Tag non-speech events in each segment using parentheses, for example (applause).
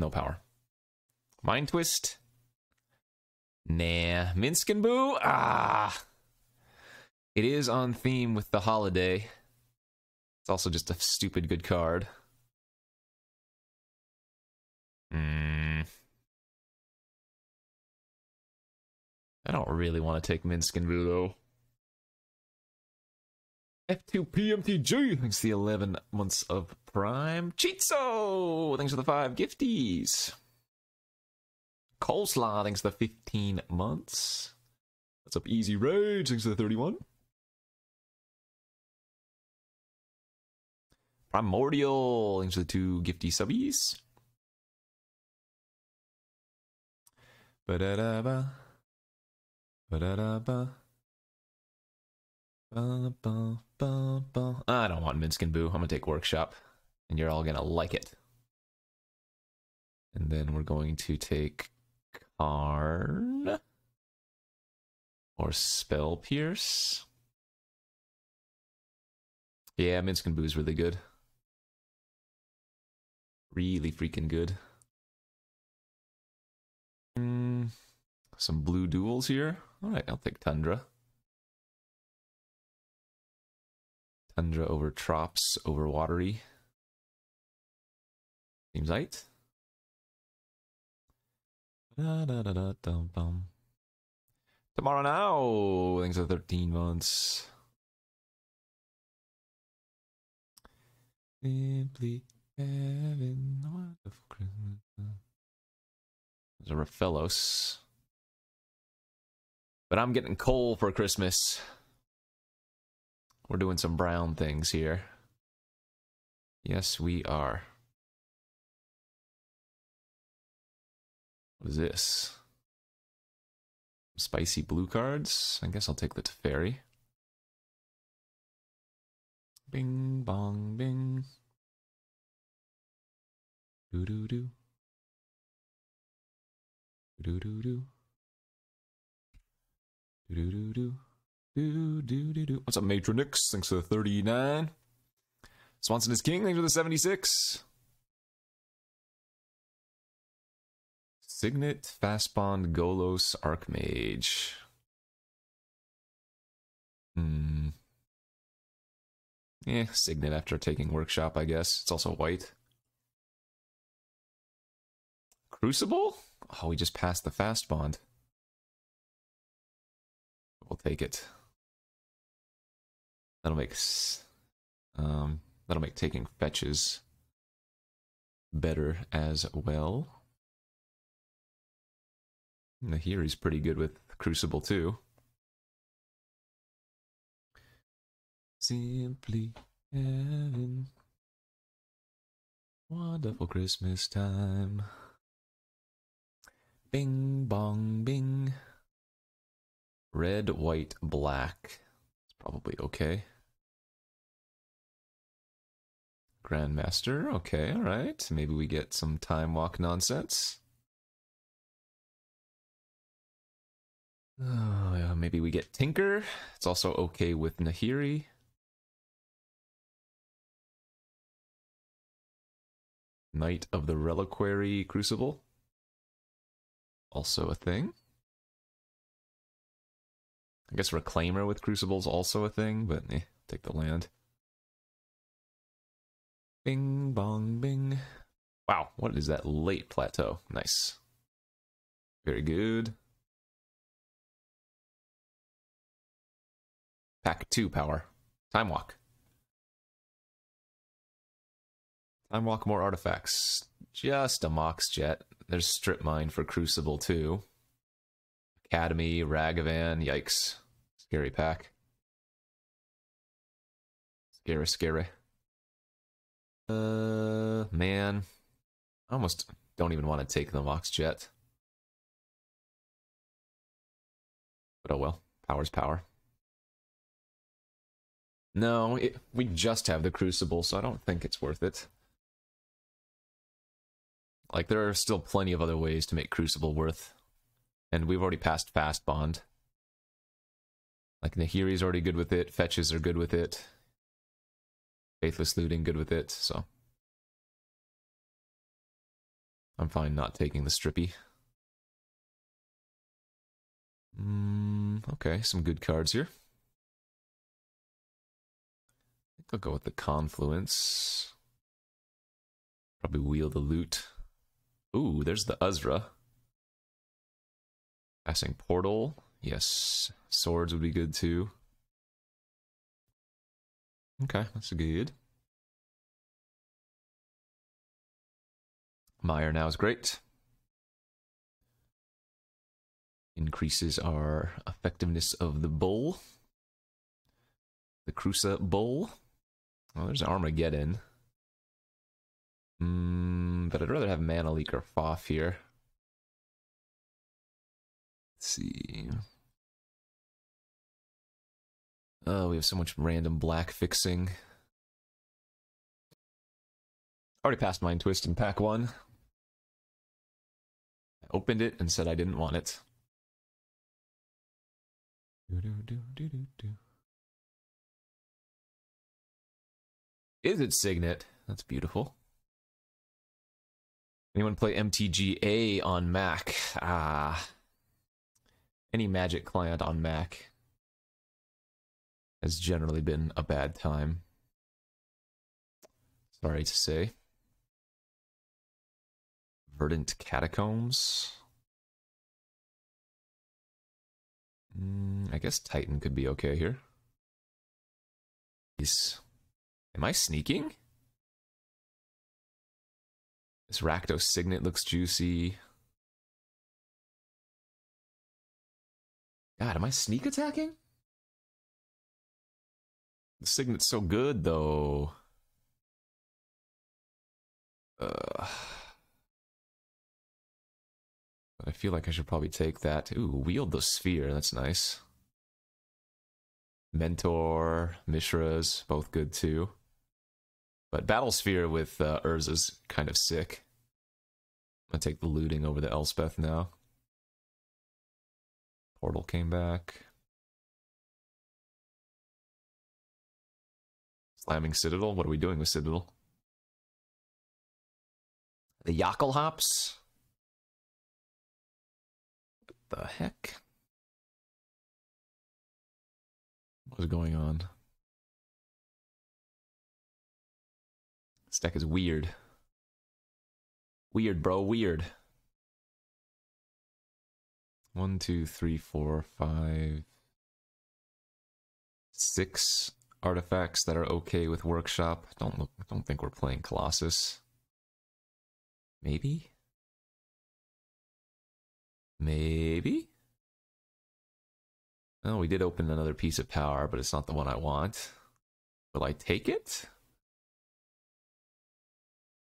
No power. Mind Twist. Nah. Minsc and Boo? Ah. It is on theme with the holiday. It's also just a stupid good card. Hmm. I don't really want to take Minsc and Boo though. F2PMTG, thanks for the 11 months of Prime. Chitzo, thanks for the 5 gifties. Coleslaw, thanks for the 15 months. What's up, Easy Rage, thanks for the 31. Primordial, thanks for the 2 gifty subbies. Ba-da-da-ba. Ba-da-da-ba. Ba, I don't want Minsc and Boo. I'm gonna take Workshop, and you're all gonna like it. And then we're going to take Karn or Spell Pierce. Yeah, Minsc and Boo is really good. Really freaking good. Mm, some blue duals here. All right, I'll take Tundra. Tundra over Trops over Watery. Seems right. Da, da, da, da, dum, bum. Tomorrow now. things are 13 months. Simply having a wonderful Christmas. There's a Raphelos. But I'm getting coal for Christmas. We're doing some brown things here. Yes, we are. What is this? Spicy blue cards? I guess I'll take the Teferi. Bing, bong, bing. Doo doo doo. Doo doo doo. Doo doo doo. Do, do, do, do. What's up, Matronix? Thanks for the 39. Swanson is king. Thanks for the 76. Signet, Fastbond, Golos, Archmage. Hmm. Yeah, Signet after taking Workshop, I guess. It's also white. Crucible? Oh, we just passed the Fastbond. We'll take it. That'll make um that'll make taking fetches better as well. And here he's pretty good with Crucible too. Simply having wonderful Christmas time. Bing bong bing. Red, white, black. Probably okay. Grandmaster, okay, alright. Maybe we get some time walk nonsense. Uh, oh, yeah, maybe we get Tinker. It's also okay with Nahiri. Knight of the Reliquary Crucible. Also a thing. I guess Reclaimer with Crucible's also a thing, but eh, take the land. Bing, bong, bing. Wow, what is that late plateau? Nice. Very good. Pack 2 power. Time Walk. Time Walk more artifacts. Just a Mox Jet. There's Strip Mine for Crucible too. Academy, Ragavan, yikes. Scary pack. Scary, scary. Uh, man. I almost don't even want to take the Mox Jet. But oh well. Power's power. No, it, we just have the Crucible, so I don't think it's worth it. Like, there are still plenty of other ways to make Crucible worth. And we've already passed Fastbond. Like, Nahiri's already good with it, Fetches are good with it. Faithless Looting good with it, so... I'm fine not taking the strippy. Mm, okay, some good cards here. I think I'll go with the Confluence. Probably wheel the loot. Ooh, there's the Urza. Passing Portal. Yes. Swords would be good too. Okay, that's good. Mire now is great. Increases our effectiveness of the bull. The Crucible. Oh, there's Armageddon. Mm, but I'd rather have Mana Leak or Foff here. Let's see. Oh, we have so much random black fixing. Already passed Mind Twist in pack one. I opened it and said I didn't want it. Is it Signet? That's beautiful. Anyone play MTGA on Mac? Ah. Any Magic client on Mac has generally been a bad time. Sorry to say. Verdant Catacombs. Mm, I guess Titan could be okay here. Is, am I sneaking? This Rakdos Signet looks juicy. God, am I sneak attacking? The Signet's so good, though. Uh, but I feel like I should probably take that. Ooh, wield the sphere. That's nice. Mentor, Mishra's, both good too. But Battle Sphere with uh, Urza's kind of sick. I'm gonna take the looting over the Elspeth now. Portal came back. Slamming Citadel? What are we doing with Citadel? The Yakel Hops? What the heck? What is going on? This deck is weird. Weird, bro, weird. One, two, three, four, five, six artifacts that are okay with workshop. Don't look don't think we're playing Colossus. Maybe? Maybe? Oh, we did open another piece of power, but it's not the one I want. Will I take it?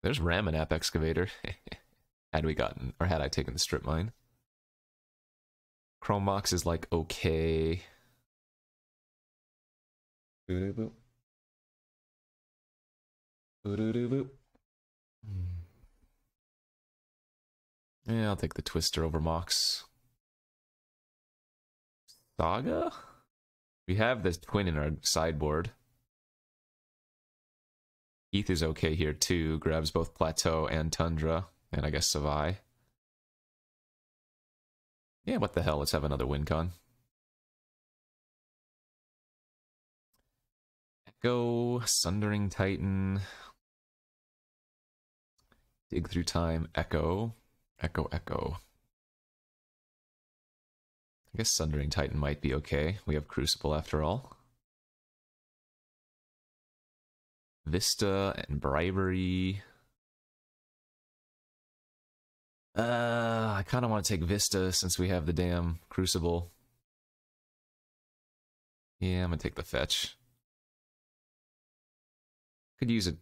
There's Ramunap Excavator. (laughs) had we gotten, or had I taken the strip mine? Chrome Mox is like okay. Boop, boop. Hmm. Yeah, I'll take the Twister over Mox. Saga? We have this twin in our sideboard. Heath is okay here too. Grabs both Plateau and Tundra. And I guess Savai. Yeah, what the hell? Let's have another WinCon. Echo, Sundering Titan. Dig through time, Echo. Echo, Echo. I guess Sundering Titan might be okay. We have Crucible after all. Vista and Bribery. Uh, I kind of want to take Vista since we have the damn Crucible. Yeah, I'm going to take the fetch. Could use a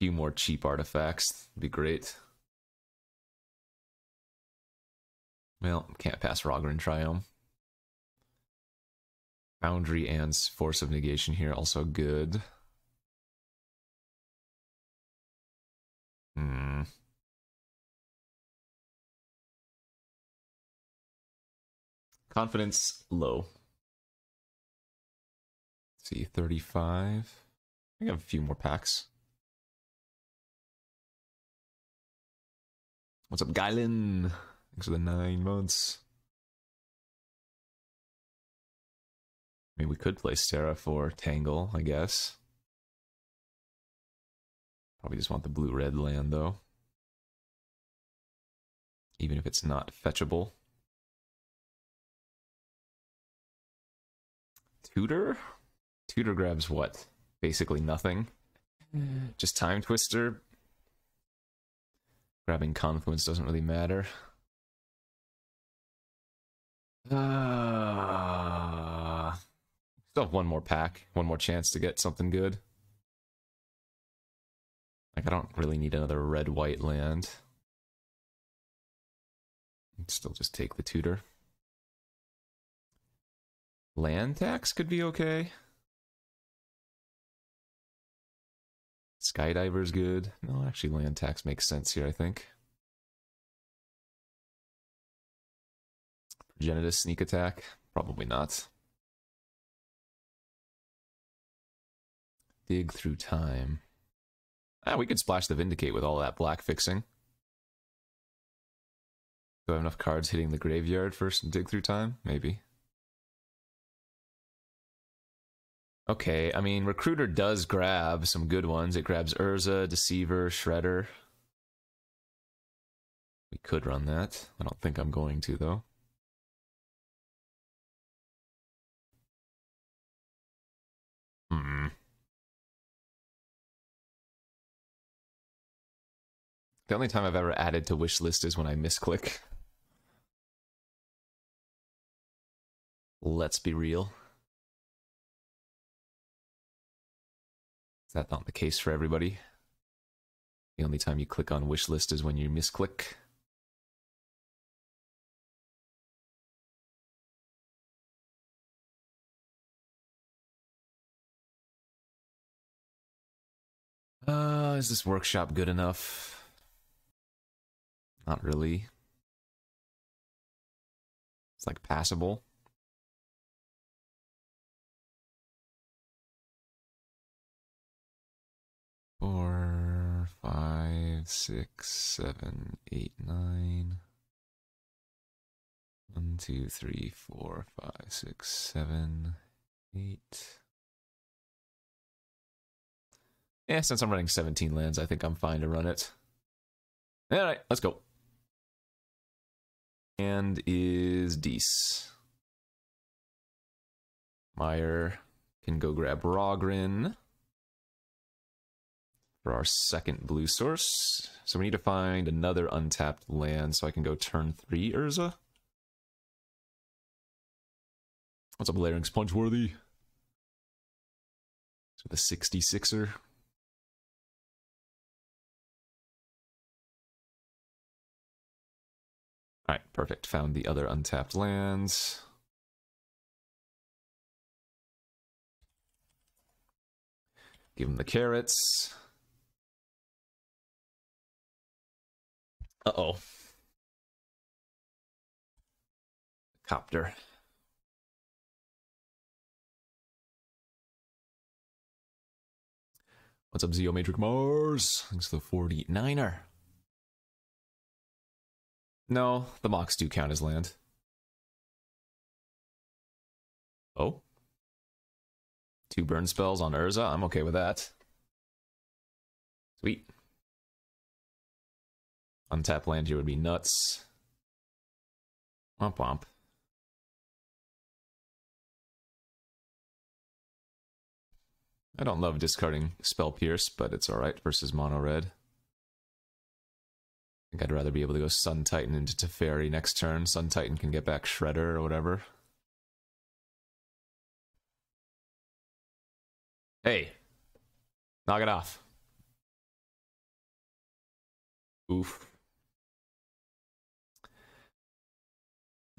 few more cheap artifacts. Would be great. Well, can't pass Raugrin Triome. Boundary and Force of Negation here, also good. Hmm. Confidence low. Let's see, 35. I have a few more packs. What's up, Gylin? Thanks for the nine months. I mean, we could play Sarah for Tangle, I guess. Probably just want the blue red land, though. Even if it's not fetchable. Tutor? Tutor grabs what? Basically nothing. Just Time Twister. Grabbing Confluence doesn't really matter. Uh, still have one more pack, one more chance to get something good. Like, I don't really need another red white land. Still just take the tutor. Land tax could be okay. Skydiver's good. No, actually, land tax makes sense here, I think. Progenitus sneak attack? Probably not. Dig through time. Ah, we could splash the Vindicate with all that black fixing. Do I have enough cards hitting the graveyard first dig through time? Maybe. Okay, I mean, Recruiter does grab some good ones. It grabs Urza, Deceiver, Shredder. We could run that. I don't think I'm going to, though. Hmm. The only time I've ever added to wish list is when I misclick. Let's be real. Is that not the case for everybody? The only time you click on wish list is when you misclick. Uh, is this workshop good enough? Not really. It's like passable. Four, five, six, seven, eight, nine. One, two, three, four, five, six, seven, eight. Yeah, since I'm running 17 lands, I think I'm fine to run it. Alright, let's go. And is Dees. Mire can go grab Raugrin for our second blue source. So we need to find another untapped land so I can go turn three Urza. What's up, Larynx Punchworthy? So the 66er. Alright, perfect. Found the other untapped lands. Give him the carrots. Uh-oh. Copter. What's up, Zeomatrix Mars? Thanks for the 49er. No, the Mox do count as land. Oh? Two burn spells on Urza? I'm okay with that. Sweet. Untap land here would be nuts. Oh, womp womp. I don't love discarding Spell Pierce, but it's alright versus Mono Red. I think I'd rather be able to go Sun Titan into Teferi next turn. Sun Titan can get back Shredder or whatever. Hey. Knock it off. Oof.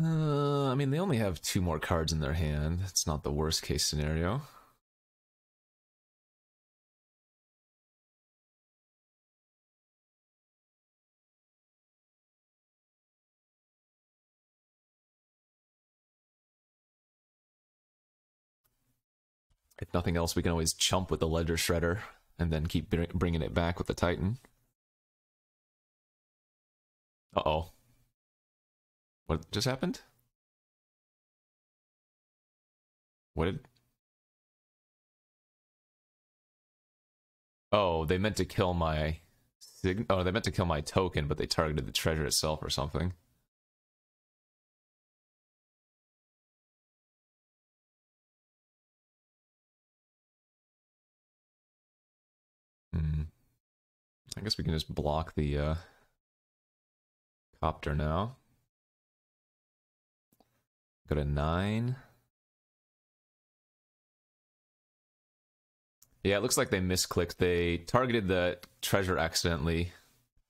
Uh, I mean, they only have two more cards in their hand. It's not the worst case scenario. If nothing else, we can always chump with the Ledger Shredder and then keep bringing it back with the Titan. Uh-oh. What just happened? What did... Oh, they meant to kill my... Oh, they meant to kill my token, but they targeted the treasure itself or something. Hmm. I guess we can just block the uh, copter now. Go to nine. Yeah, it looks like they misclicked. They targeted the treasure accidentally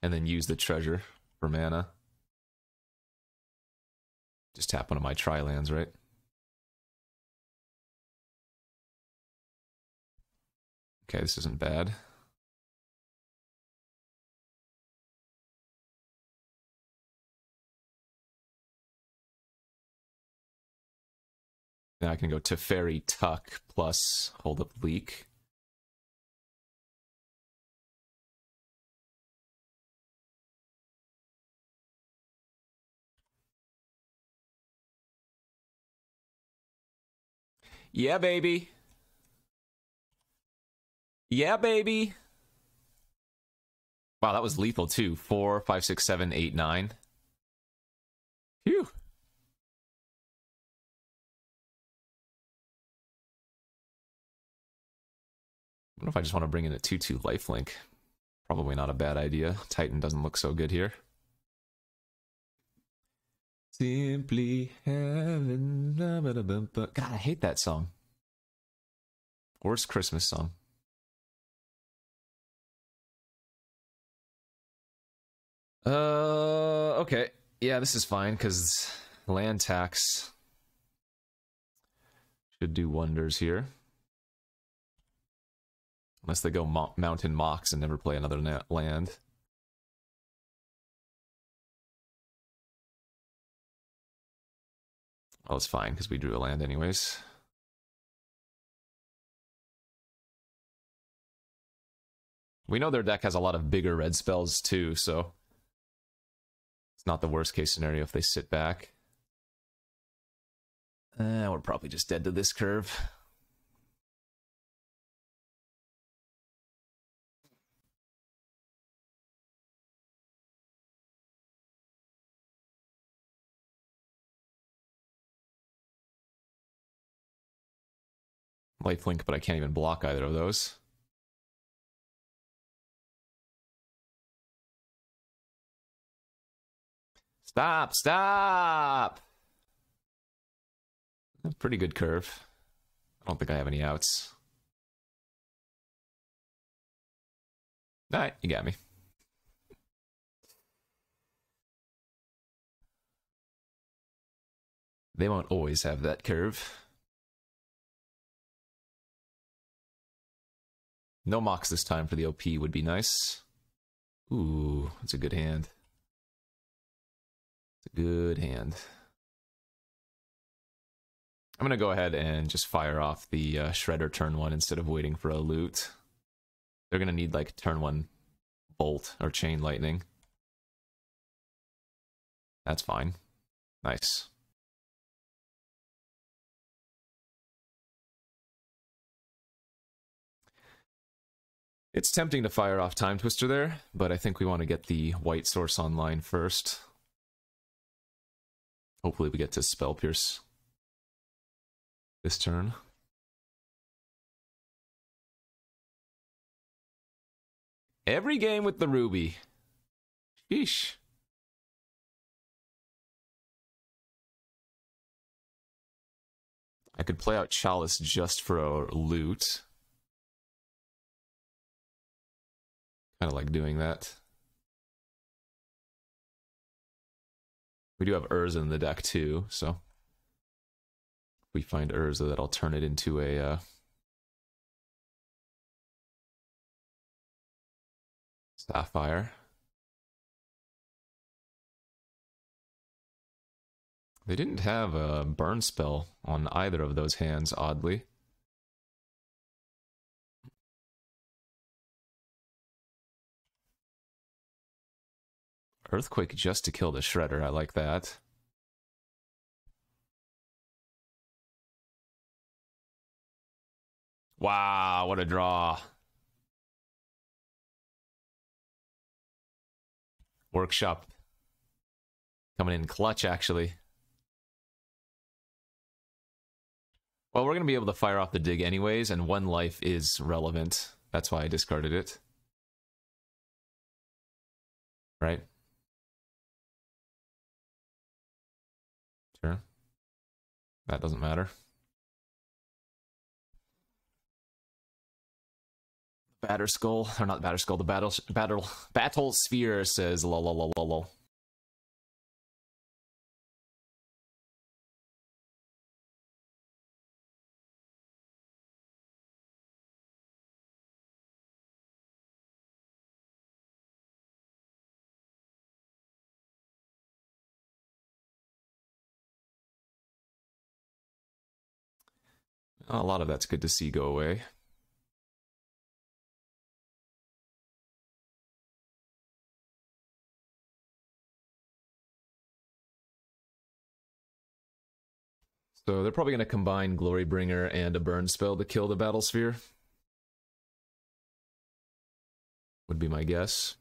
and then used the treasure for mana. Just tap one of my tri lands, right? Okay, this isn't bad. Now I can go Teferi Tuck plus hold up leak. Yeah, baby. Yeah, baby. Wow, that was lethal too. Four, five, six, seven, eight, nine. Phew. I wonder if I just want to bring in a 2-2 lifelink. Probably not a bad idea. Titan doesn't look so good here. Simply heaven. God, I hate that song. Worst Christmas song. Uh, okay. Yeah, this is fine because land tax should do wonders here. Unless they go mo Mountain Mox and never play another land. Well, it's fine, because we drew a land anyways. We know their deck has a lot of bigger red spells too, so it's not the worst case scenario if they sit back. Uh, we're probably just dead to this curve. Lifelink, but I can't even block either of those. Stop, stop! Pretty good curve. I don't think I have any outs. Alright, you got me. They won't always have that curve. No Mox this time for the OP would be nice. Ooh, that's a good hand. It's a good hand. I'm going to go ahead and just fire off the uh, Shredder turn one instead of waiting for a loot. They're going to need like turn one bolt or chain lightning. That's fine. Nice. It's tempting to fire off Time Twister there, but I think we want to get the white source online first. Hopefully we get to Spell Pierce this turn. Every game with the Ruby. Sheesh. I could play out Chalice just for a loot. Kind of like doing that. We do have Urza in the deck too, so if we find Urza, that'll turn it into a uh, Sapphire. They didn't have a burn spell on either of those hands, oddly. Earthquake just to kill the Shredder. I like that. Wow, what a draw. Workshop coming in clutch, actually. Well, we're going to be able to fire off the dig anyways, and one life is relevant. That's why I discarded it. Right? Sure. That doesn't matter. Batterskull, or not Batterskull, the battle battle battle sphere says lol. A lot of that's good to see go away. So they're probably going to combine Glorybringer and a burn spell to kill the Battle Sphere. Would be my guess.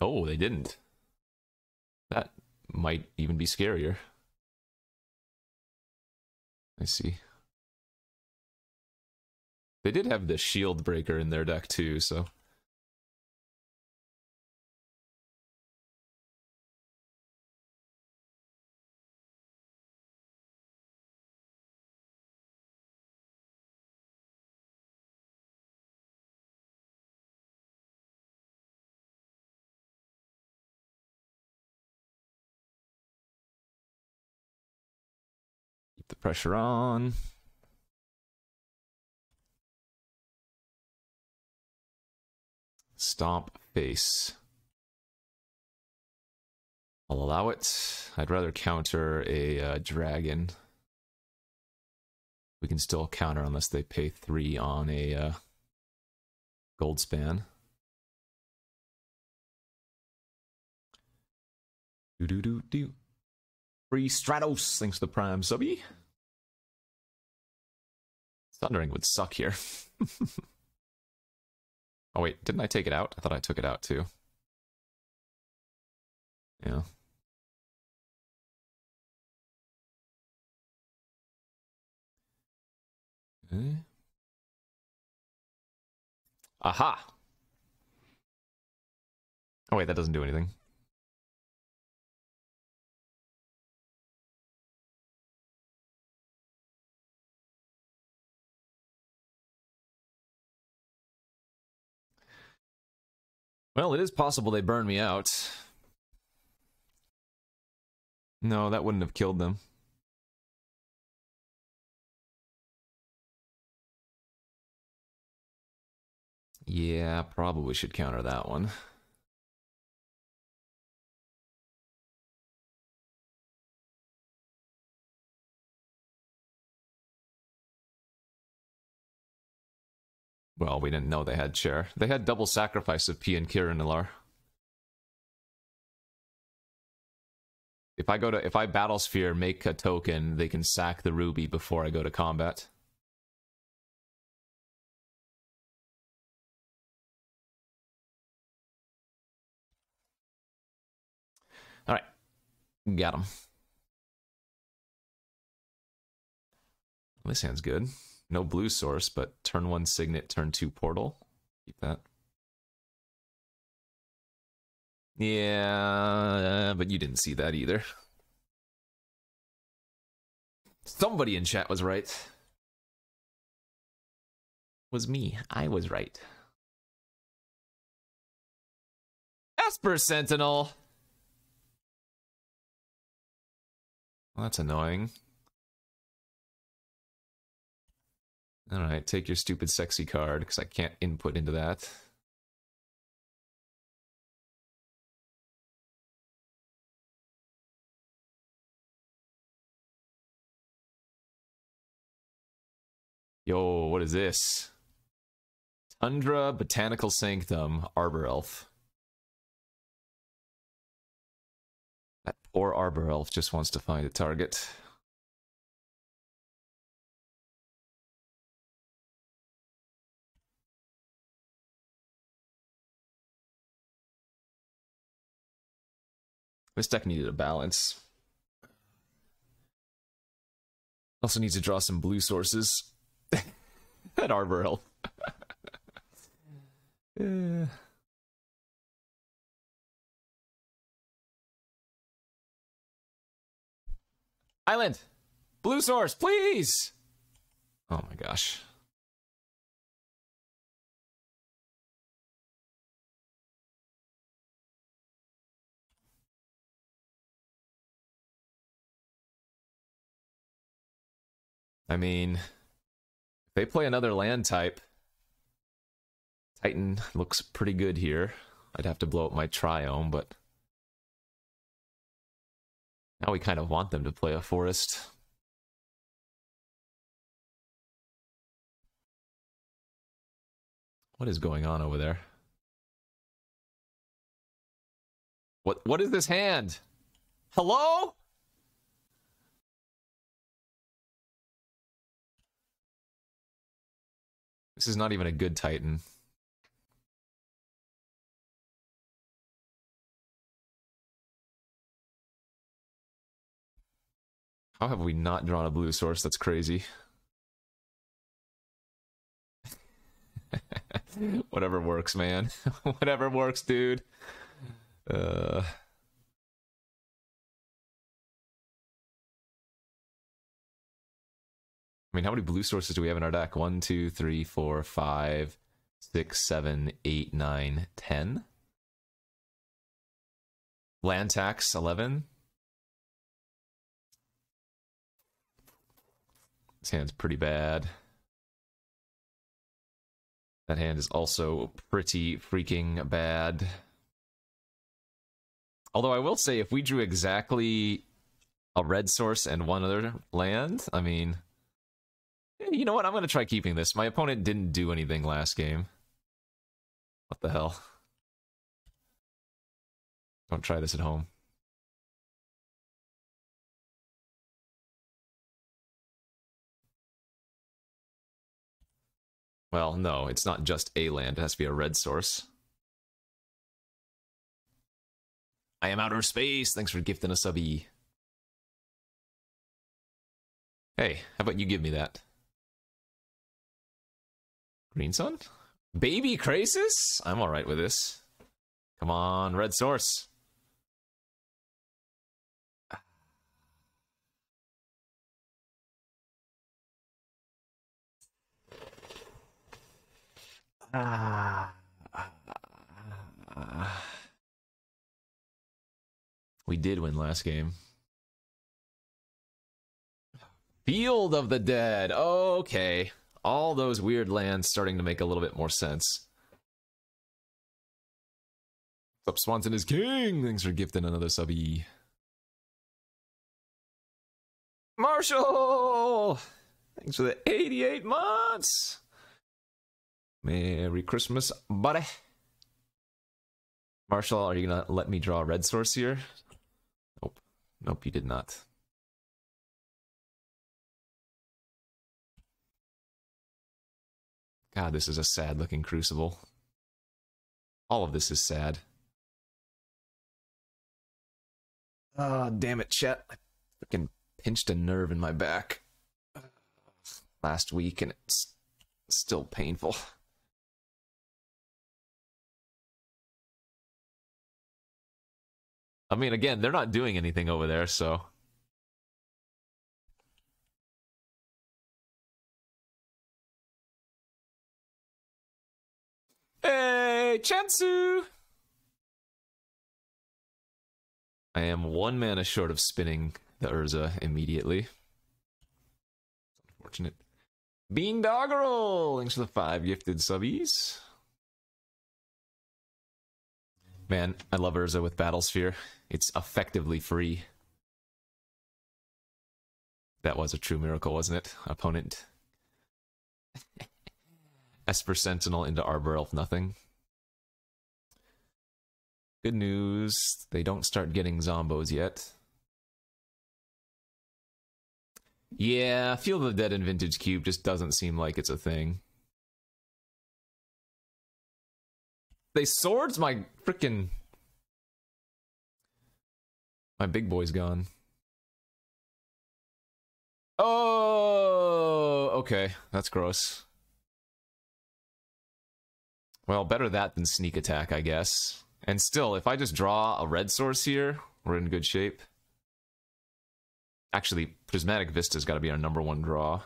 Oh, they didn't. That might even be scarier. I see. They did have the shield breaker in their deck too, so pressure on. Stomp face. I'll allow it. I'd rather counter a uh, dragon. We can still counter unless they pay three on a uh, Goldspan. Do do do do. Free Stratos, thanks to the Prime subby. Thundering would suck here. (laughs) oh wait, didn't I take it out? I thought I took it out too. Yeah. Okay. Aha! Oh wait, that doesn't do anything. Well, it is possible they burn me out. No, that wouldn't have killed them. Yeah, probably should counter that one. Well, we didn't know they had chair. They had double sacrifice of P and Kiranalar. If I go to if I battle sphere make a token, they can sack the ruby before I go to combat. All right, got him. This hand's good. No blue source, but turn one signet, turn two portal. Keep that. Yeah, but you didn't see that either. Somebody in chat was right. Was me. I was right. Esper Sentinel! Well, that's annoying. Alright, take your stupid sexy card, because I can't input into that. Yo, what is this? Tundra, Botanical Sanctum, Arbor Elf. That poor Arbor Elf just wants to find a target. This deck needed a balance. Also needs to draw some blue sources. (laughs) that Arbor (laughs) yeah. Island! Blue source, please! Oh my gosh. I mean, if they play another land type, Titan looks pretty good here. I'd have to blow up my Triome, but now we kind of want them to play a forest. What is going on over there? What what is this hand? Hello? This is not even a good Titan. How have we not drawn a blue source? That's crazy. (laughs) Whatever works, man. (laughs) Whatever works, dude. Uh... I mean, how many blue sources do we have in our deck? One, two, three, four, five, six, seven, eight, nine, ten. Land tax, 11. This hand's pretty bad. That hand is also pretty freaking bad. Although I will say, if we drew exactly a red source and one other land, I mean, you know what? I'm going to try keeping this. My opponent didn't do anything last game. What the hell? Don't try this at home. Well, no, it's not just a land. It has to be a red source. I am outer space. Thanks for gifting a subby. Hey, how about you give me that? Green Sun? Baby Krasis? I'm alright with this. Come on, red source. Ah. We did win last game. Field of the Dead. Okay. All those weird lands starting to make a little bit more sense. Up Swanson is king. Thanks for gifting another subby. Marshall! Thanks for the 88 months. Merry Christmas, buddy. Marshall, are you gonna let me draw a red source here? Nope. Nope, you did not. God, this is a sad looking crucible. All of this is sad. Ah, oh, damn it, Chet. I freaking pinched a nerve in my back last week and it's still painful. I mean, again, they're not doing anything over there, so. Hey, Chansu! I am one mana short of spinning the Urza immediately. Unfortunate. Bean Doggerel! Thanks for the five gifted subbies. Man, I love Urza with Battlesphere. It's effectively free. That was a true miracle, wasn't it? Opponent. Esper Sentinel into Arbor Elf, nothing. Good news, they don't start getting zombos yet. Yeah, Field of the Dead and Vintage Cube just doesn't seem like it's a thing. They swords my freaking my big boy's gone. Oh, okay. That's gross. Well, better that than sneak attack, I guess. And still, if I just draw a red source here, we're in good shape. Actually, Prismatic Vista's got to be our number one draw.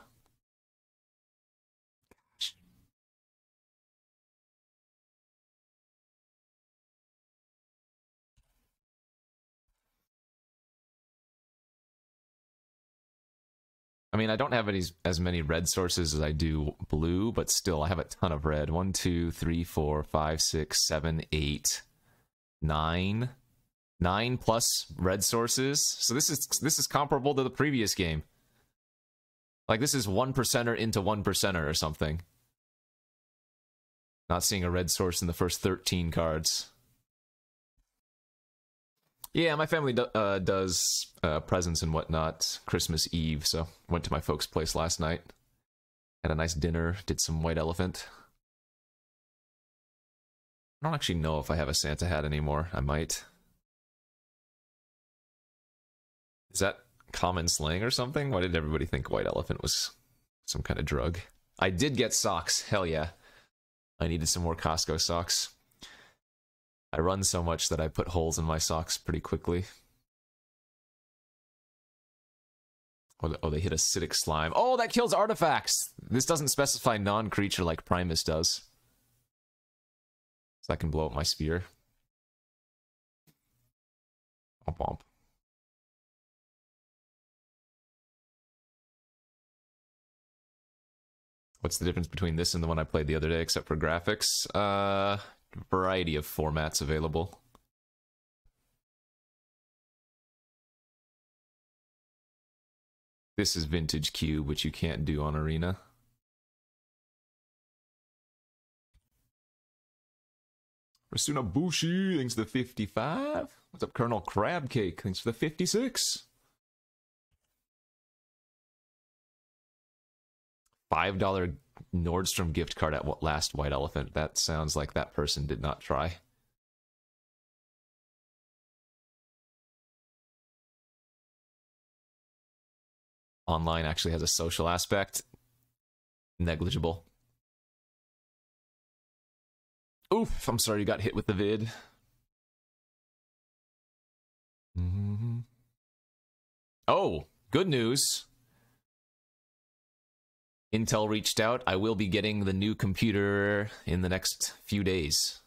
I mean, I don't have any as many red sources as I do blue, but still, I have a ton of red. One, two, three, four, five, six, seven, eight, nine, nine plus red sources. So this is this is comparable to the previous game. Like this is one percenter into one percenter or something. Not seeing a red source in the first thirteen cards. Yeah, my family do, uh, does uh, presents and whatnot Christmas Eve, so went to my folks' place last night. Had a nice dinner, did some white elephant. I don't actually know if I have a Santa hat anymore. I might. Is that common slang or something? Why did everybody think white elephant was some kind of drug? I did get socks. Hell yeah. I needed some more Costco socks. I run so much that I put holes in my socks pretty quickly. Oh, oh, they hit acidic slime. Oh, that kills artifacts! This doesn't specify non-creature like Primus does. So I can blow up my spear. Womp womp. What's the difference between this and the one I played the other day, except for graphics? Uh, variety of formats available. This is Vintage Cube, which you can't do on Arena. Rasuna Bushi, thanks for the 55. What's up, Colonel Crab Cake? Thanks for the 56. $5 Nordstrom gift card at what last White Elephant. That sounds like that person did not try. Online actually has a social aspect. Negligible. Oof, I'm sorry you got hit with the vid. Mm -hmm. Oh, good news. Intel reached out. I will be getting the new computer in the next few days.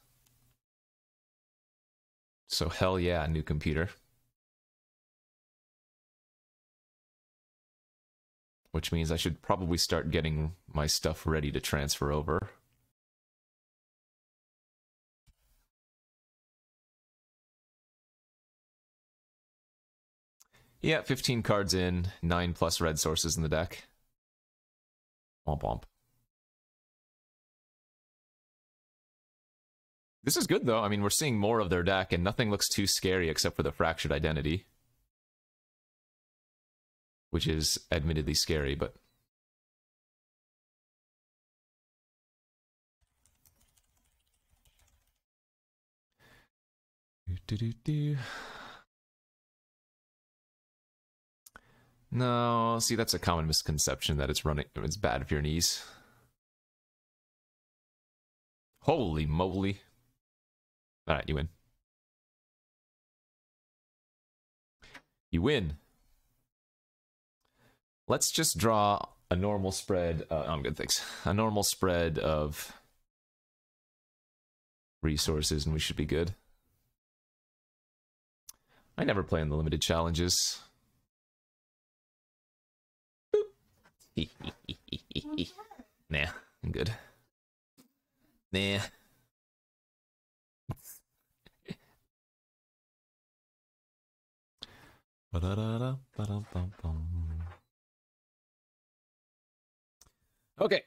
So hell yeah, new computer. Which means I should probably start getting my stuff ready to transfer over. Yeah, 15 cards in, 9 plus red sources in the deck. Womp womp. This is good, though. I mean, we're seeing more of their deck, and nothing looks too scary except for the Fractured Identity. Which is admittedly scary, but... Do, do, do, No, see, that's a common misconception that it's running. It's bad for your knees. Holy moly! All right, you win. You win. Let's just draw a normal spread. Uh, I'm good, thanks. A normal spread of resources, and we should be good. I never play in the limited challenges. (laughs) nah, I'm good. Nah. (laughs) Okay.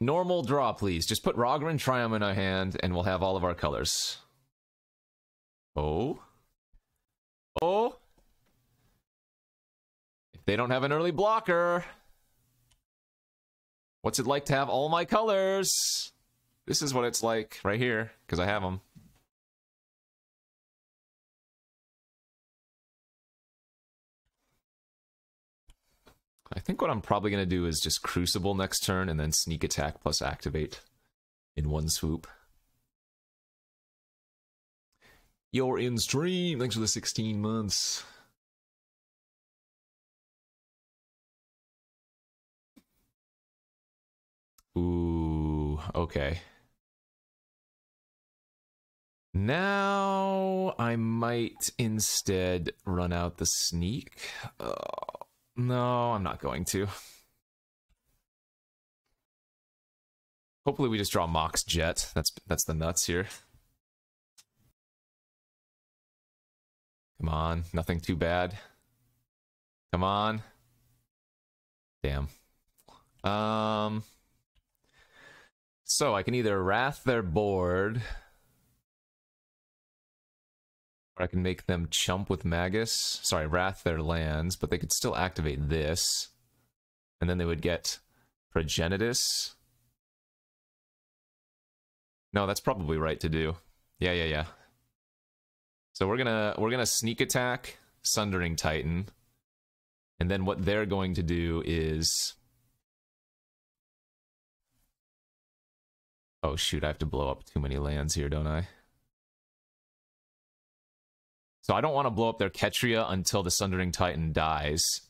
Normal draw, please. Just put Raugrin Triome in our hand, and we'll have all of our colors. Oh. Oh. If they don't have an early blocker. What's it like to have all my colors? This is what it's like right here, because I have them. I think what I'm probably going to do is just Crucible next turn and then Sneak Attack plus Activate in one swoop. You're in stream. Thanks for the 16 months. Ooh, okay. Now I might instead run out the sneak. Oh, no, I'm not going to. Hopefully we just draw Mox Jet. That's that's the nuts here. Come on, nothing too bad. Come on. Damn. Um so I can either wrath their board, or I can make them chump with Magus. Sorry, wrath their lands, but they could still activate this. And then they would get Progenitus. No, that's probably right to do. Yeah, yeah, yeah. So we're gonna we're gonna sneak attack Sundering Titan. And then what they're going to do is Oh shoot, I have to blow up too many lands here, don't I? So I don't want to blow up their Ketria until the Sundering Titan dies.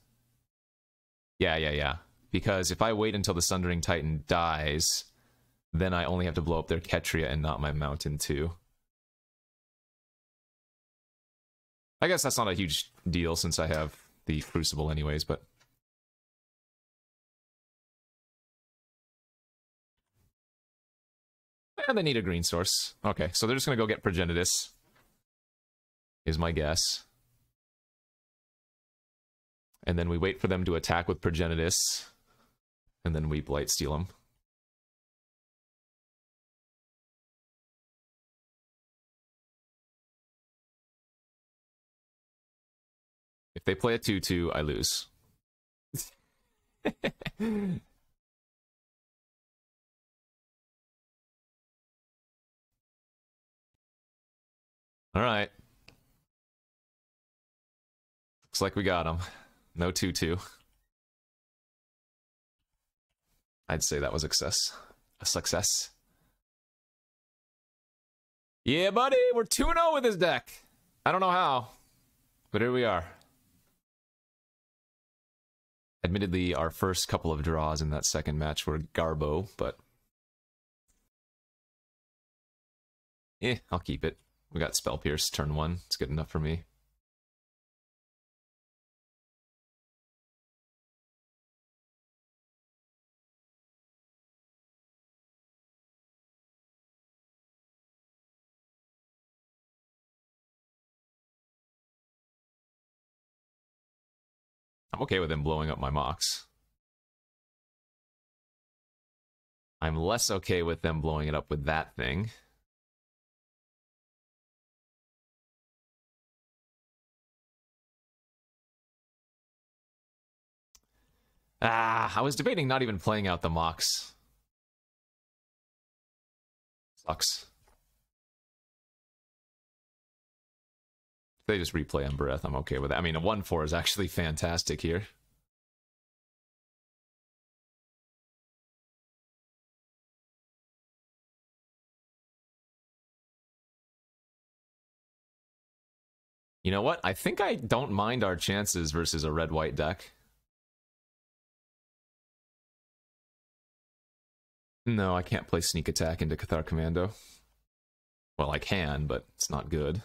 Yeah, yeah, yeah. Because if I wait until the Sundering Titan dies, then I only have to blow up their Ketria and not my Mountain too. I guess that's not a huge deal since I have the Crucible anyways, but... they need a green source. Okay, so they're just gonna go get Progenitus. Is my guess. And then we wait for them to attack with Progenitus. And then we Blightsteel them. If they play a 2-2, I lose. (laughs) All right. Looks like we got him. No 2-2. I'd say that was success. A success. Yeah, buddy, we're 2-0 with this deck. I don't know how, but here we are. Admittedly, our first couple of draws in that second match were Garbo, but... Eh, I'll keep it. We got Spell Pierce turn one. It's good enough for me. I'm okay with him blowing up my Mox. I'm less okay with them blowing it up with that thing. Ah, I was debating not even playing out the Mox. Sucks. They just replay Embereth, I'm okay with that. I mean, a 1-4 is actually fantastic here. You know what? I think I don't mind our chances versus a red-white deck. No, I can't play Sneak Attack into Cathar Commando. Well, I can, but it's not good.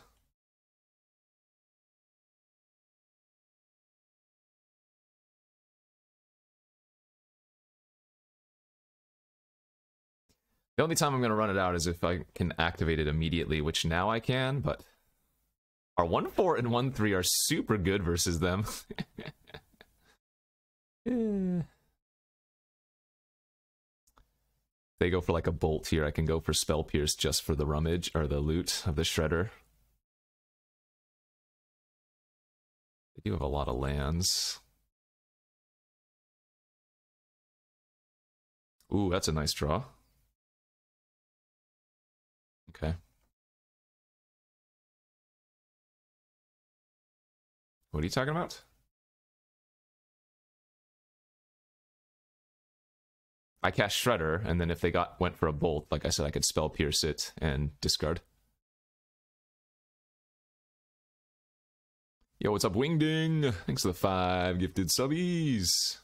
The only time I'm going to run it out is if I can activate it immediately, which now I can, but... Our 1-4 and 1-3 are super good versus them. yeah. (laughs) they go for like a bolt here, I can go for spell pierce just for the rummage or the loot of the shredder. They do have a lot of lands. Ooh, that's a nice draw. Okay. What are you talking about? I cast Shredder, and then if they got went for a bolt, like I said, I could spell pierce it and discard. Yo, what's up, Wingding? Thanks for the five gifted subbies.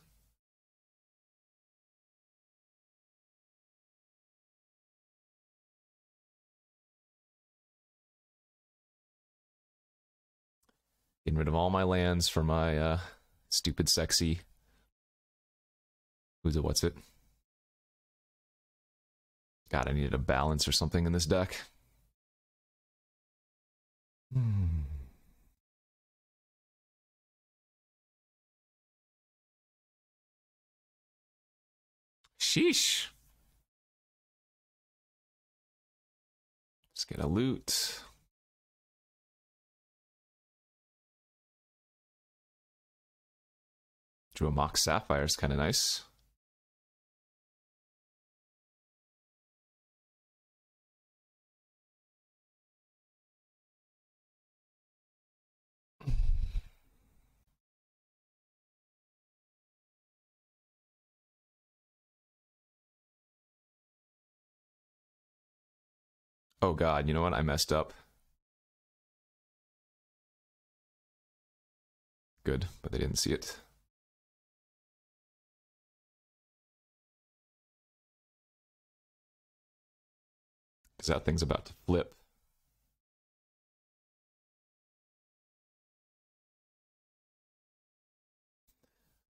Getting rid of all my lands for my uh, stupid, sexy. Who's it? What's it? God, I needed a balance or something in this deck. Hmm. Sheesh. Let's get a loot. Drew a Mox Sapphire is kind of nice. Oh god, you know what? I messed up. Good, but they didn't see it. Because that thing's about to flip.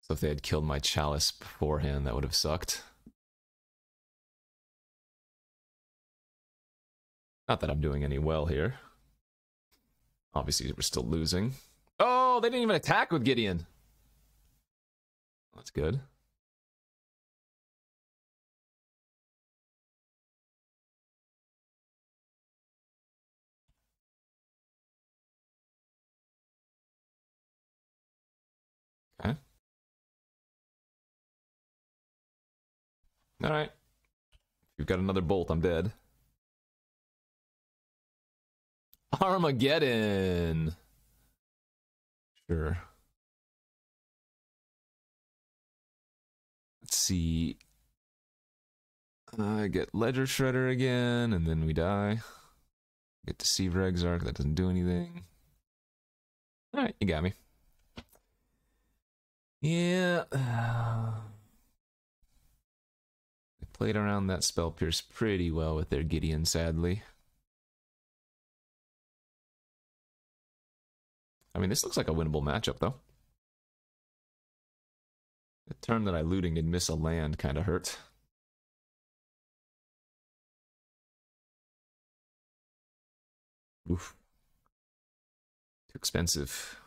So if they had killed my chalice beforehand, that would have sucked. Not that I'm doing any well here. Obviously, we're still losing. Oh, they didn't even attack with Gideon. That's good. Okay. All right. You've got another bolt. I'm dead. Armageddon. Sure. Let's see. I get Ledger Shredder again, and then we die. Get Deceiver Exarch, that doesn't do anything. Alright, you got me. Yeah. Uh, they played around that spell pierce pretty well with their Gideon, sadly. I mean, this looks like a winnable matchup, though. The turn that I looting and miss a land kind of hurt. Oof. Too expensive.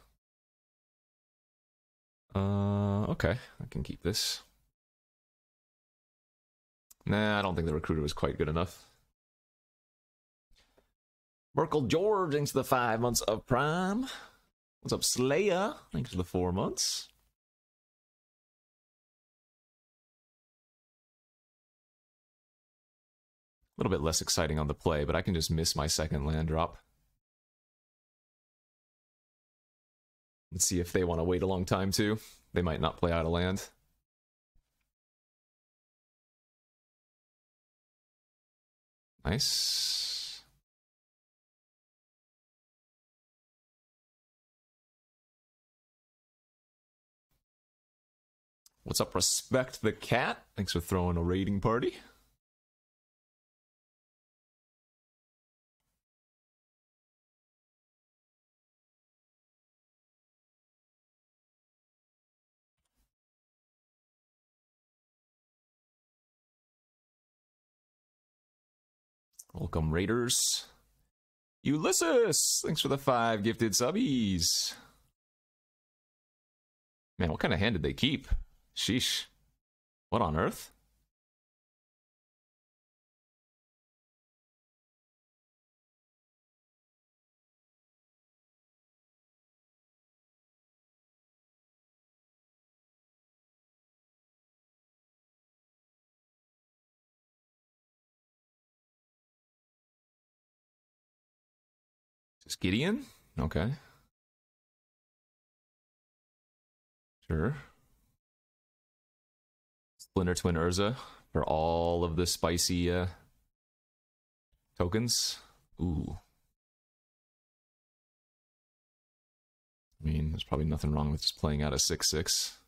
Uh, okay. I can keep this. Nah, I don't think the recruiter was quite good enough. Merkel George into the five months of prime. What's up, Slayer? Thanks for the four months. A little bit less exciting on the play, but I can just miss my second land drop. Let's see if they want to wait a long time too. They might not play out of land. Nice. What's up, Respect the Cat? Thanks for throwing a raiding party. Welcome, Raiders. Ulysses! Thanks for the five gifted subbies. Man, what kind of hand did they keep? Sheesh. What on earth? Is Gideon? Okay. Sure. Splinter Twin Urza for all of the spicy uh, tokens. Ooh. I mean, there's probably nothing wrong with just playing out a 6 6.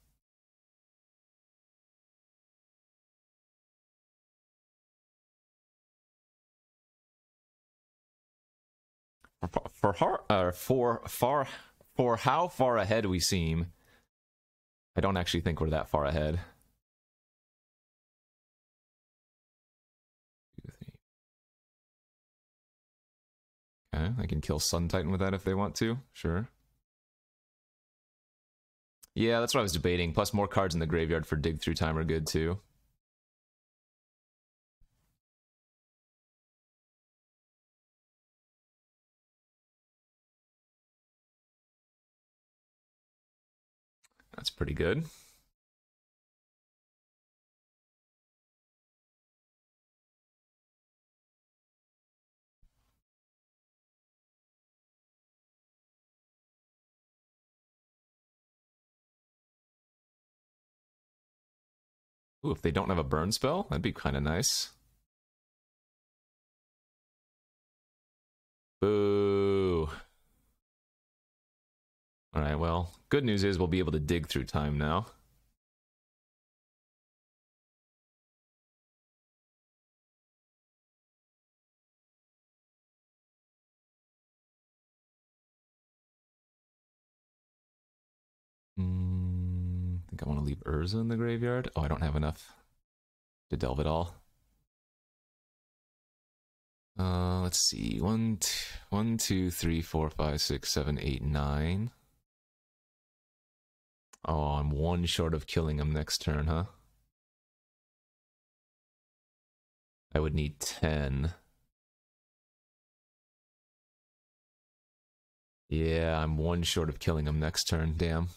For, uh, for far for how far ahead we seem, I don't actually think we're that far ahead. Okay, I can kill Sun Titan with that if they want to. Sure. Yeah, that's what I was debating. Plus, more cards in the graveyard for dig through time are good too. That's pretty good. Ooh, if they don't have a burn spell, that'd be kind of nice. Boo. Alright, well, good news is we'll be able to dig through time now. I want to leave Urza in the graveyard. Oh, I don't have enough to delve it all. Uh, let's see. One, two, one, two, three, four, five, six, seven, eight, nine. Oh, I'm one short of killing him next turn, huh? I would need 10. Yeah, I'm one short of killing him next turn, damn.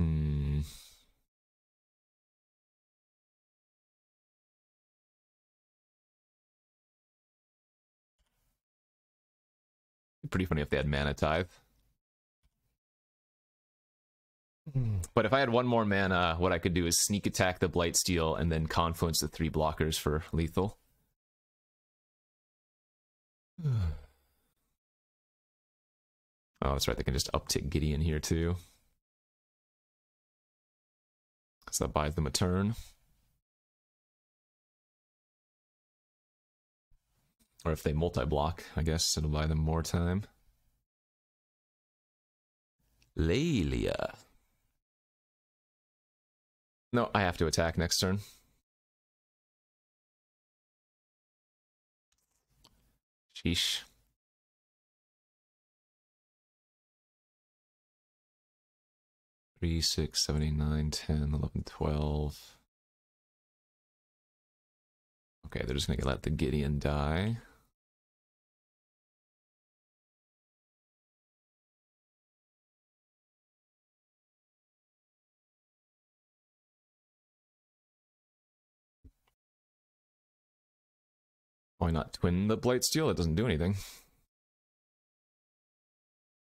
Hmm. Pretty funny if they had mana tithe. But if I had one more mana, what I could do is sneak attack the Blightsteel and then confluence the three blockers for lethal. (sighs) oh, that's right. They can just uptick Gideon here too. So that buys them a turn. Or if they multi-block, I guess it'll buy them more time. Lelia. No, I have to attack next turn. Sheesh. Three, six, seven, eight, nine, ten, eleven, twelve. Okay, they're just gonna let the Gideon die. Why not twin the Blightsteel? It doesn't do anything.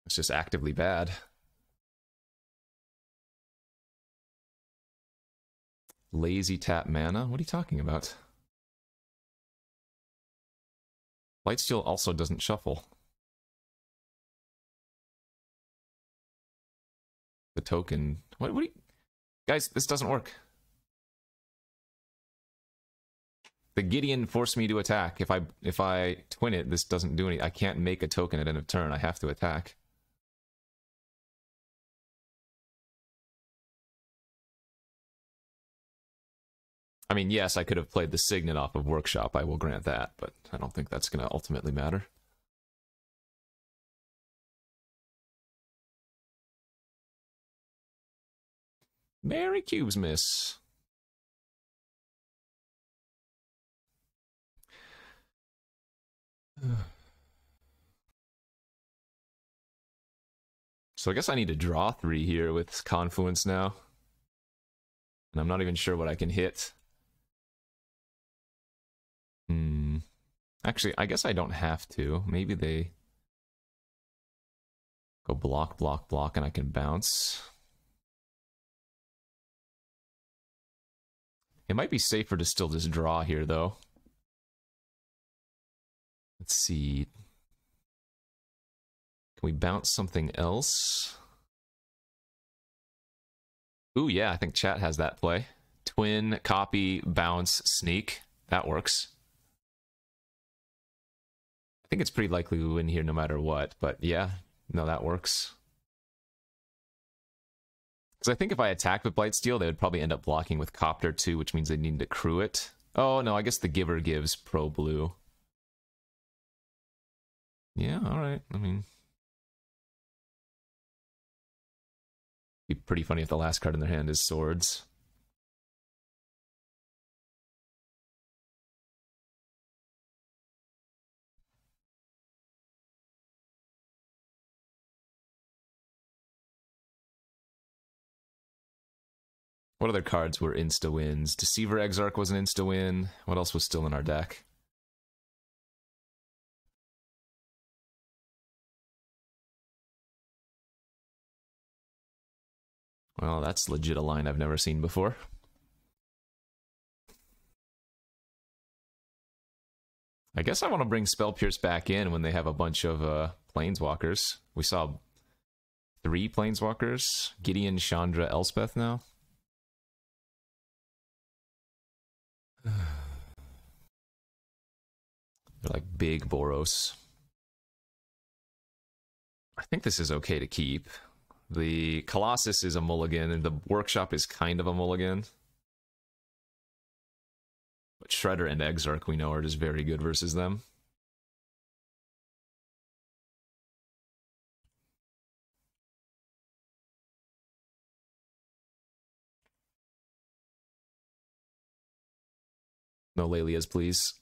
It's just actively bad. Lazy tap mana? What are you talking about? Blightsteel also doesn't shuffle. The token... What, what you... Guys, this doesn't work. The Gideon forced me to attack. If I if I twin it, this doesn't do any. I can't make a token at end of turn. I have to attack. I mean, yes, I could have played the Signet off of Workshop. I will grant that, but I don't think that's going to ultimately matter. Merry Cubemas. (sighs) So I guess I need to draw three here with Confluence now. And I'm not even sure what I can hit. Hmm. Actually, I guess I don't have to. Maybe they go block, block, block, and I can bounce. It might be safer to still just draw here, though. Let's see. Can we bounce something else? Ooh, yeah, I think chat has that play. Twin, copy, bounce, sneak. That works. I think it's pretty likely we win here no matter what, but yeah, no, that works. Because I think if I attack with Blightsteel, they would probably end up blocking with Copter too, which means they need to crew it. Oh, no, I guess the Giver gives Pro Blue. Yeah, alright. I mean... Be pretty funny if the last card in their hand is Swords. What other cards were insta wins? Deceiver Exarch was an insta win. What else was still in our deck? Well, that's legit a line I've never seen before. I guess I want to bring Spell Pierce back in when they have a bunch of uh, Planeswalkers. We saw three Planeswalkers. Gideon, Chandra, Elspeth now. Like big Boros. I think this is okay to keep. The Colossus is a mulligan, and the Workshop is kind of a mulligan. But Shredder and Exarch, we know, are just very good versus them. No Lelias, please.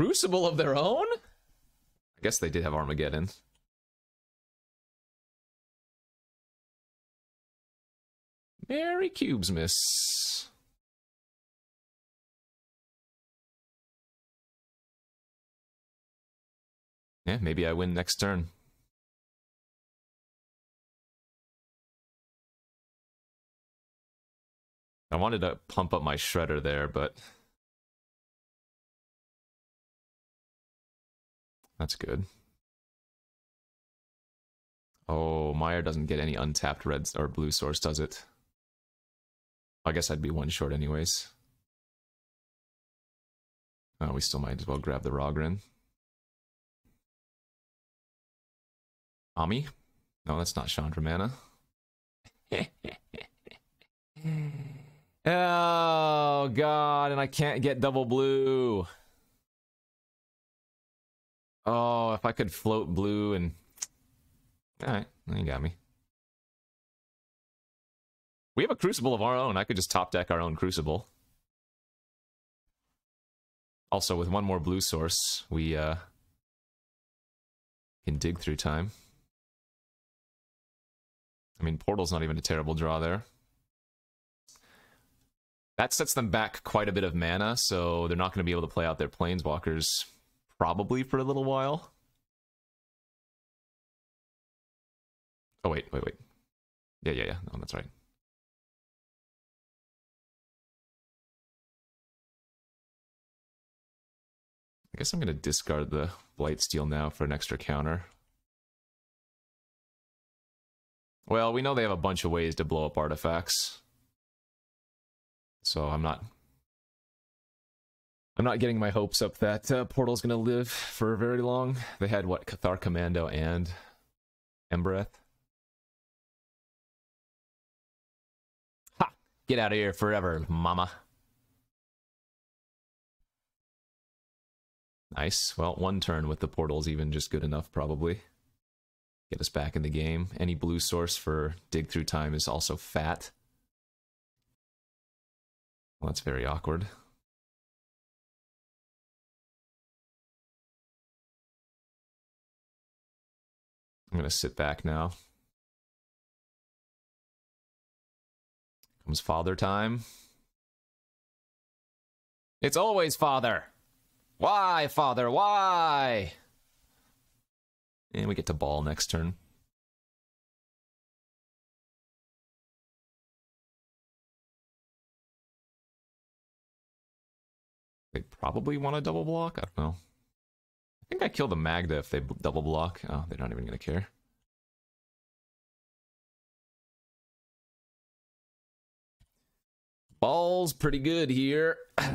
Crucible of their own? I guess they did have Armageddon. Merry Cubemas. Yeah, maybe I win next turn. I wanted to pump up my shredder there, but... That's good. Oh, Mire doesn't get any untapped red or blue source, does it? I guess I'd be one short anyways. Oh, we still might as well grab the Raugrin. Ami? No, that's not Chandra Mana. (laughs) oh, God, and I can't get double blue. Oh, if I could float blue and... Alright, you got me. We have a Crucible of our own. I could just top deck our own Crucible. Also, with one more blue source, we uh, can dig through time. I mean, Portal's not even a terrible draw there. That sets them back quite a bit of mana, so they're not going to be able to play out their Planeswalkers probably for a little while. Oh, wait, wait, wait. Yeah, yeah, yeah. No, that's right. I guess I'm going to discard the Blightsteel now for an extra counter. Well, we know they have a bunch of ways to blow up artifacts. So I'm not... I'm not getting my hopes up that uh, Portal's going to live for very long. They had, what, Cathar Commando and Embereth? Ha! Get out of here forever, mama. Nice. Well, one turn with the portal's even just good enough, probably. Get us back in the game. Any blue source for dig through time is also fat. Well, that's very awkward. I'm going to sit back now. Comes father time. It's always father. Why, father? Why? And we get to ball next turn. They probably want to double block. I don't know. I think I kill the Magda if they double block. Oh, they're not even going to care. Ball's pretty good here. (clears throat) what?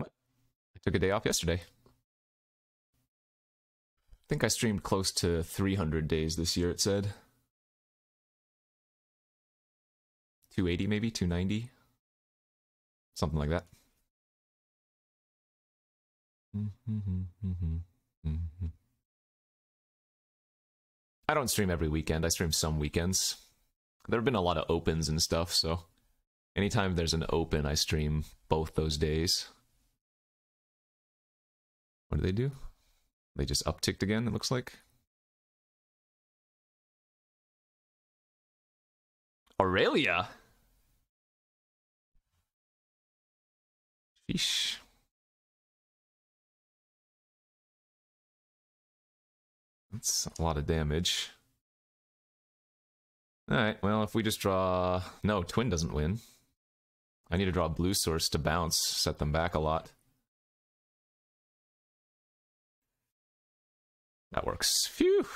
I took a day off yesterday. I think I streamed close to 300 days this year, it said. 280 maybe, 290. Something like that. Mm-hmm, mm-hmm, mm-hmm, I don't stream every weekend. I stream some weekends. There have been a lot of opens and stuff, so anytime there's an open, I stream both those days. What do they do? They just upticked again, it looks like. Aurelia? Sheesh. That's a lot of damage. Alright, well, if we just draw... No, Twin doesn't win. I need to draw Blue Source to bounce, set them back a lot. That works. Phew!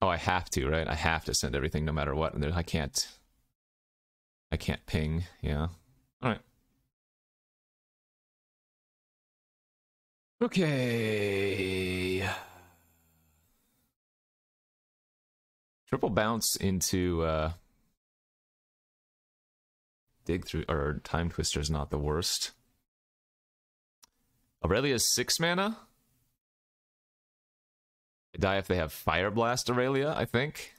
Oh, I have to, right? I have to send everything no matter what. And I can't. I can't ping. Yeah. All right. Okay. Triple bounce into uh, dig through or time twister is not the worst. Aurelia's six mana die if they have Fire Blast Aurelia, I think.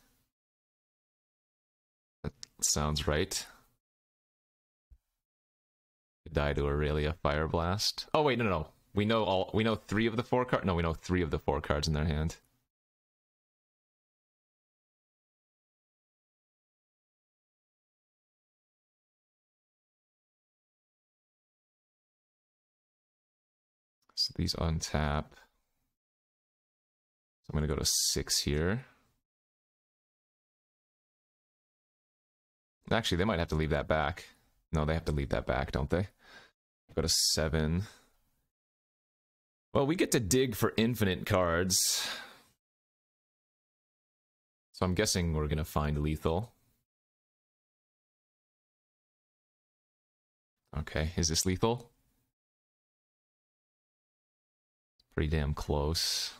That sounds right. Die to Aurelia Fire Blast. Oh wait, no, no, no. We know all. We know three of the four cards. No, we know three of the four cards in their hand. So these untap. I'm going to go to 6 here. Actually, they might have to leave that back. No, they have to leave that back, don't they? Go to 7. Well, we get to dig for infinite cards. So I'm guessing we're going to find lethal. Okay, is this lethal? Pretty damn close.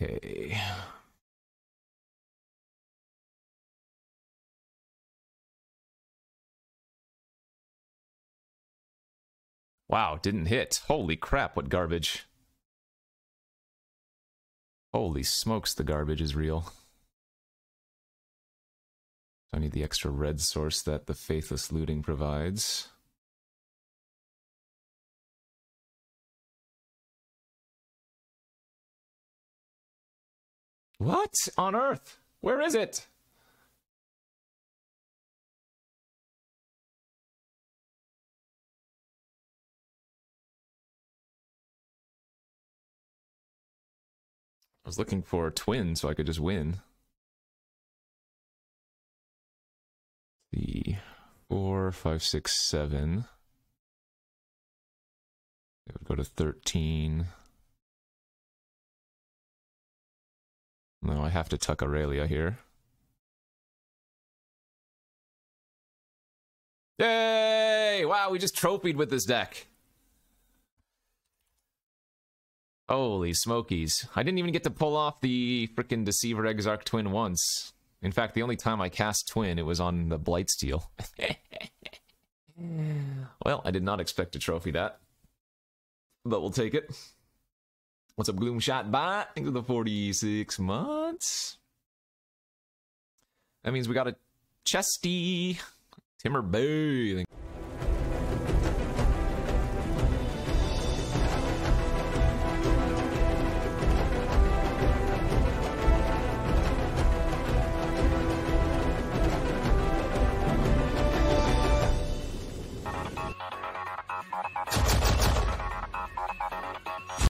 Okay. Wow, didn't hit. Holy crap, what garbage. Holy smokes, the garbage is real. I need the extra red source that the Faithless Looting provides. What on earth? Where is it? I was looking for a twin so I could just win. The four, five, six, seven. It would go to 13. No, I have to tuck Aurelia here. Yay! Wow, we just trophied with this deck. Holy smokies. I didn't even get to pull off the freaking Deceiver Exarch Twin once. In fact, the only time I cast Twin, it was on the Blightsteel. (laughs) Well, I did not expect to trophy that. But we'll take it. What's up, Gloomshot Bot? Thanks for the 46 months. That means we got a Chesty. Timber Bay.